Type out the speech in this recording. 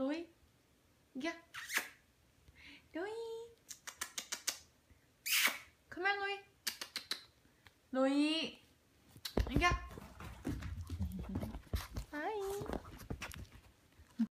Louis? Yeah. Louis. Come here, Louis. Louis. Yeah.